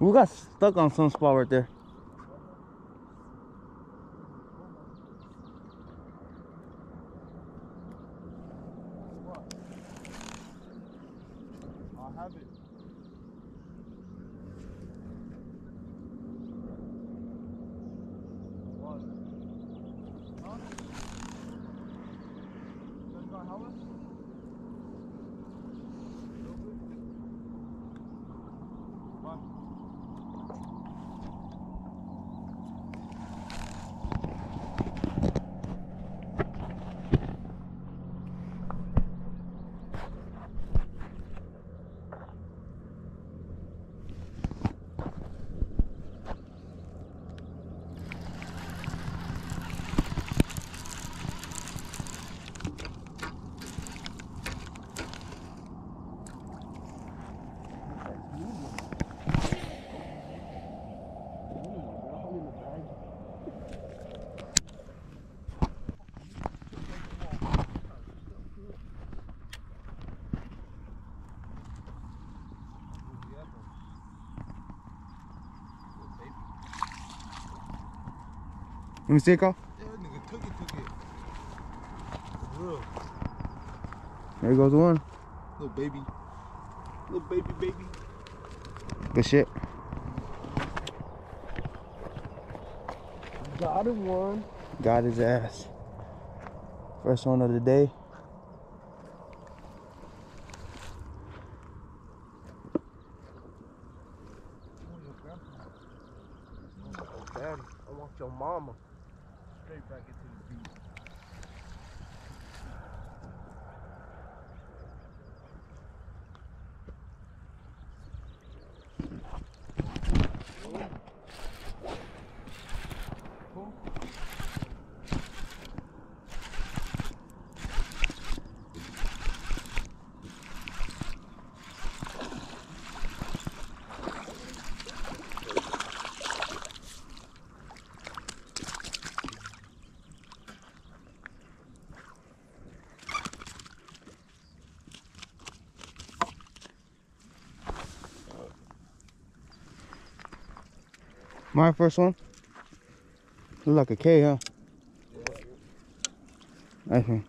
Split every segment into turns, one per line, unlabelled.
We got stuck on some spot right there.
I have it. What? Huh? You guys got helmets? Come on.
Let me see it, Carl.
Yeah, that nigga took it, took it. For real.
There goes one.
Little baby. Little baby, baby.
Good shit.
Got him one.
Got his ass. First one of the day.
I want your mama. Straight back into the beat.
My first one. Look like a K, huh? Nice one.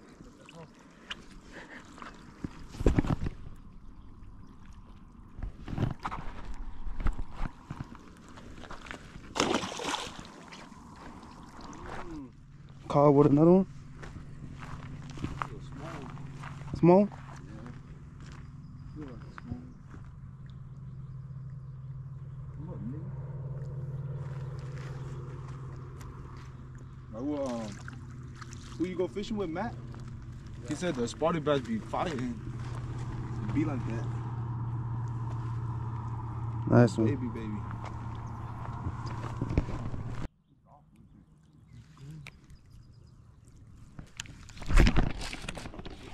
Call with another one. Small?
Like, well, um, who you go fishing with, Matt? He said the spotted bass be fighting. Be like that.
Nice one.
Baby, baby.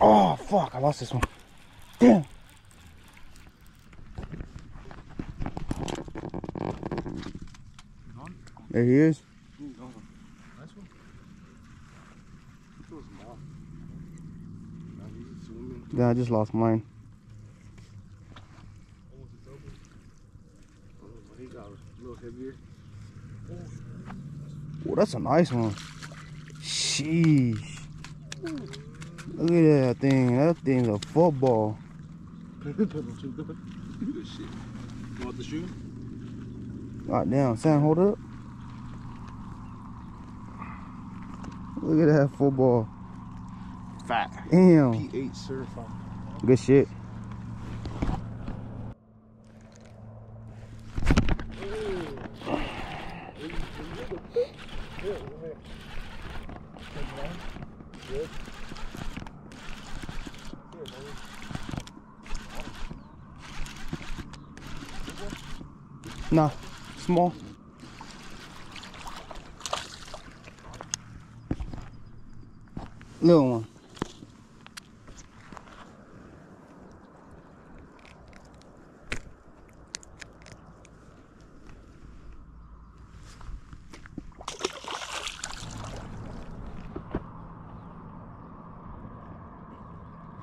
Oh, fuck. I lost this one. Damn. There he is.
Nice one. So small. Now he's swimming.
Yeah, I just lost mine.
Oh,
that's a nice one. Sheesh. Look at that thing. That thing's a football.
Want the shoe?
God damn. Sam, hold up. Look at that football.
Fat.
Damn.
P8 certified.
Good shit. Nah, small. Little one.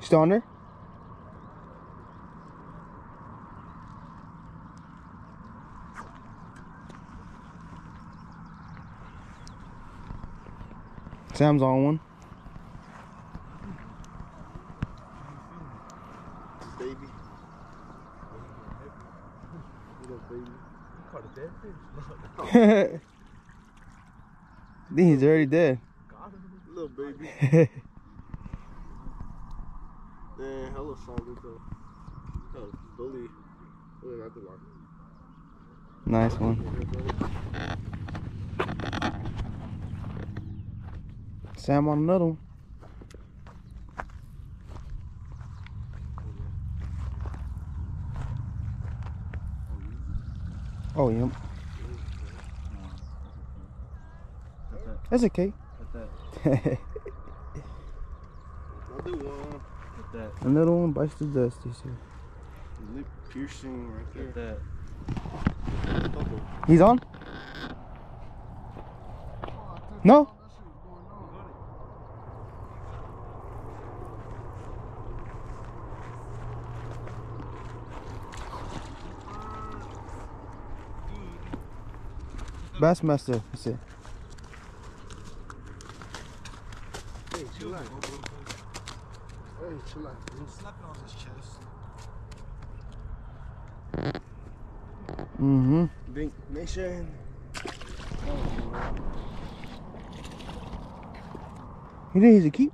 Still? Sam's on one.
Baby.
He's already dead.
Little baby. Though. Oh, bully. Bully the line.
Nice one. Sam on another one. Oh, yep. That's okay.
Another one.
Another one bites the dust, he said.
Lip piercing right there. That.
He's on? No? Bassmaster, he said.
Hey, chill out. Hey, chill out. Slapping on his chest.
Mm-hmm.
Big Nation.
He's a keep?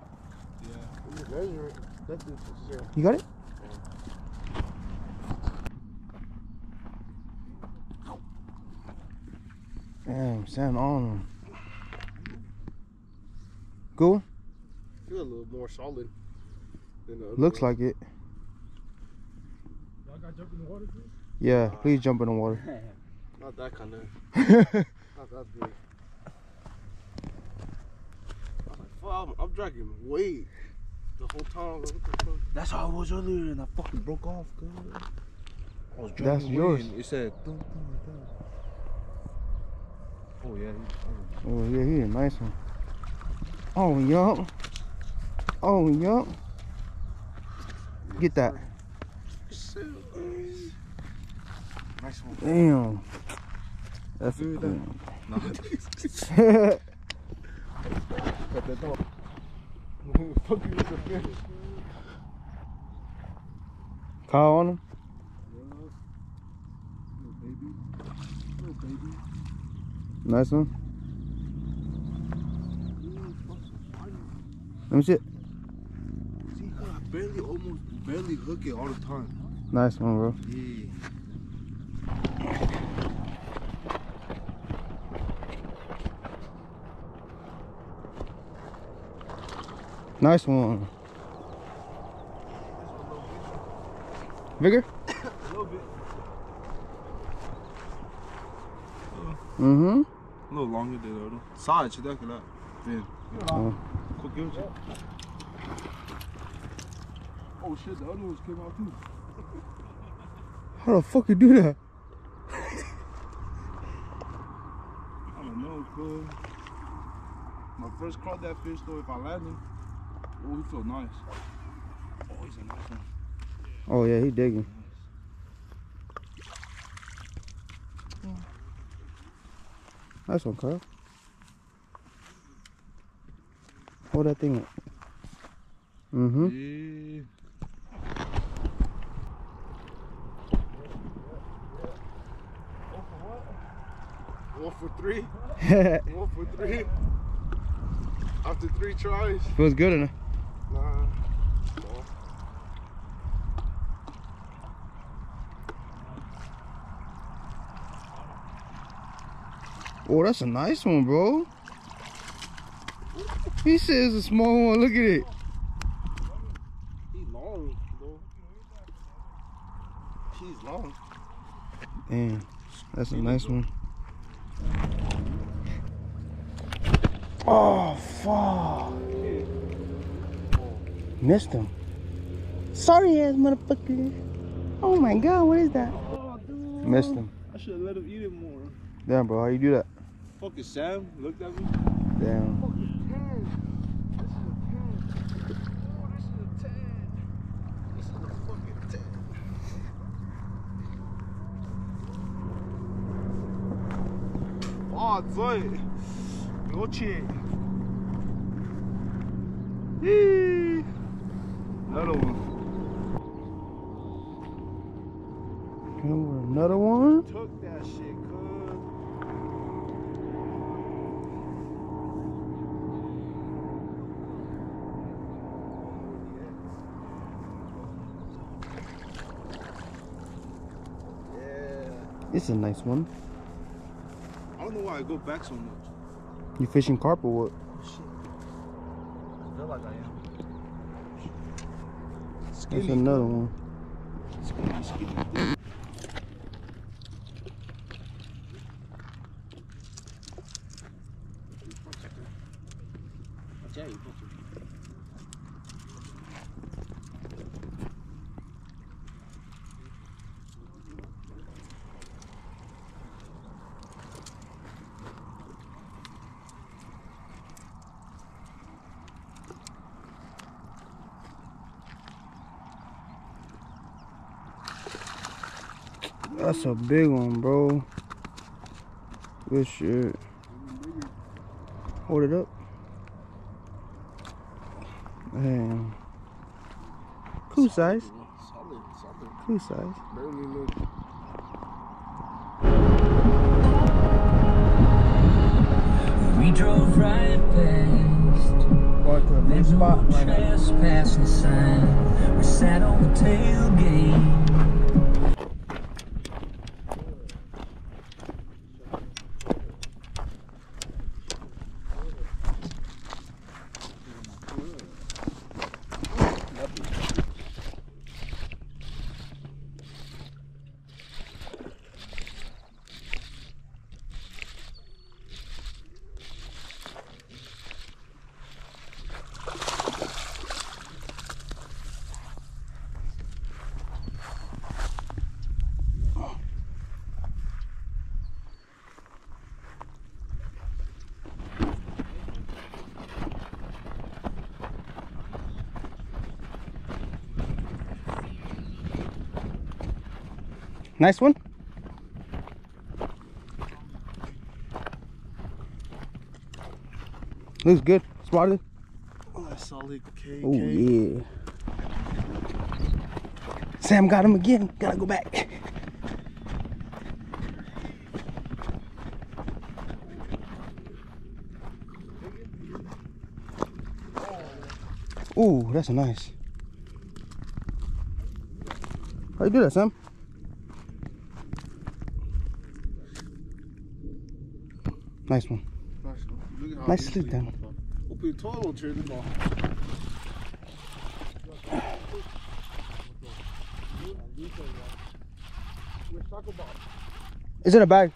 Yeah. Measure it. That's it. Zero.
You got it? Damn, Sam on him. One?
Feel a little more solid than the other
Looks
one.
like it.
Y'all got jump in the water too?
Yeah, please jump in the water.
Not that kind of. Not that big. I was like, fuck, I'm, I'm dragging weight the whole time. Like, what the fuck?
That's how I was earlier and I fucking broke off, good. I was
That's
dragging
yours.
away It said thump, thump, like that. Oh yeah, he,
oh. oh yeah, he a nice one. Oh yup. Oh yup. Get that.
Shit.
nice one.
Damn. That's a
Good,
one.
cut that dog.
fuck you with the fish.
Call on him.
Little baby. Little baby.
Nice one. Let me see it.
See, I barely, almost, barely hook it all the time.
Nice one, bro.
Yeah.
Nice one. Bigger?
A little bit.
Mm-hmm.
A little longer than the other. Side, check that out. Then.
Oh.
Shit, the other ones came out too.
How the fuck you do that?
I don't know, cuz. My first caught that fish though, if I land him, oh, he feel nice. Oh, he's a nice one.
Oh yeah, he digging. Nice one, Carl. Hold that thing up. Mm-hmm.
Yeah. One for three. One for three. After three tries.
Feels good enough.
Nah. No.
Oh, that's a nice one, bro. He says a small one. Look at it.
He's long, bro. He's long.
Damn, that's a nice one. Oh, fuck. Missed him. Sorry ass motherfucker. Oh my god, what is that?
Oh.
Missed him.
I should have let him eat it more.
Damn, bro, how you do that?
Fucking Sam looked at me.
Damn.
Fucking 10. This is a 10. Oh, this is a 10. This is a fucking 10. Zoe. Go Another one.
Another one.
Took that shit, cuz. Yeah.
It's a nice one.
I why I go back so much.
You fishing carp or what?
Shit. I feel like I am.
That's
Skinny,
another one.
Skinny, skinny.
That's a big one, bro. Good shit. Hold it up. Man. Cool size.
Solid, solid.
Cool size.
Barely look.
We drove right past.
Going to a new spot right now.
trespassing sign. We sat on the tailgate.
Nice one. Looks good. Spotted.
Oh, solid KK.
Oh yeah. Sam got him again. Gotta go back. Ooh, that's nice. How you do that, Sam? Nice one.
Nice one. Look at how
Nicely
easily-
done.
Uppe i tolv till det bara.
It's in a bag.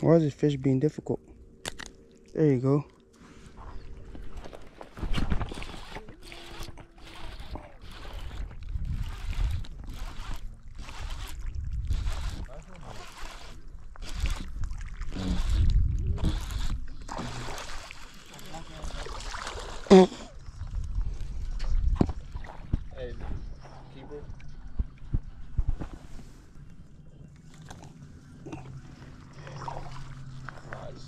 Why is fish being difficult? There you go.
Hey, keeper. Nice.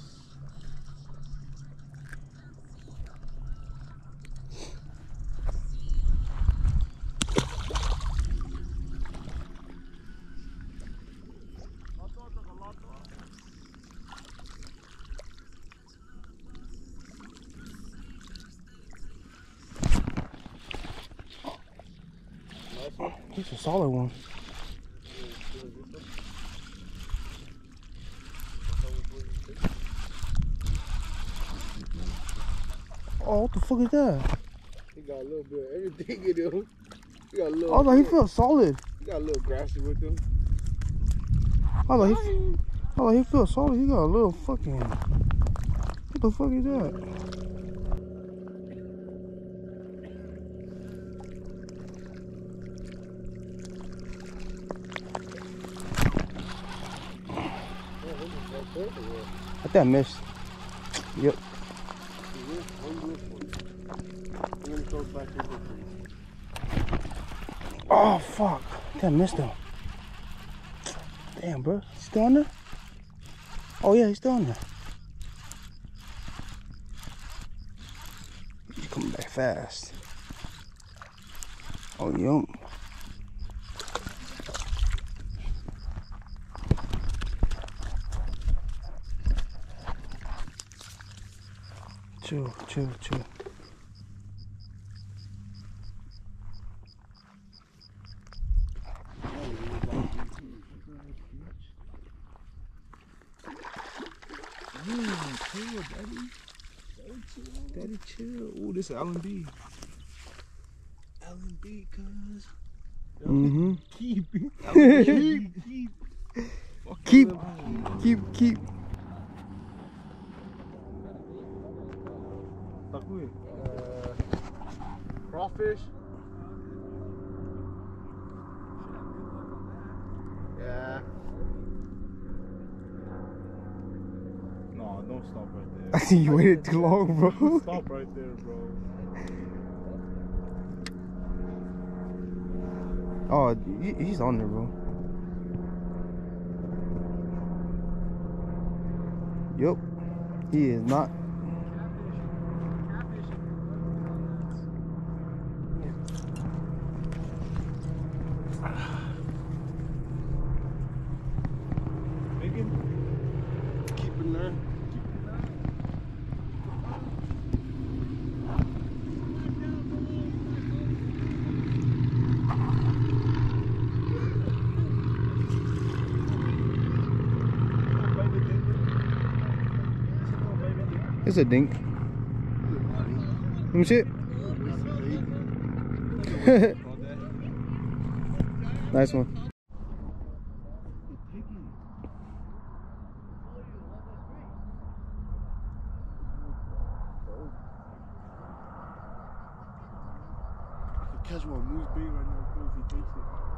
Nice
A solid one. Oh, what the fuck is that?
He got a little bit of everything in him. He got a
I
little.
was like, he felt solid.
He got a little grassy with him.
I was like, he, I was like, he felt solid. He got a little fucking. What the fuck is that? I missed. Yep. Oh fuck! I missed him. Damn, bro. He's still on there? Oh yeah, he's still on there. He's coming back fast. Oh, yum. Chill, chill, chill.
chill, daddy. Daddy, chill. Ooh, this is Allen B. Allen B, cuz.
Mm-hmm.
Keep it. Allen B, keep. Fuck
Keep.
Allen B.
Keep, keep.
Tá com? Uh, crawfish. Yeah. No, don't stop right
I
there.
you waited too long, bro.
Stop right there, bro.
Oh, he's on there, bro. Yep. He is not.
Megan?
Keep it there. It's a dink. Let me see it. nice one.
One moose bait right now, if he takes it.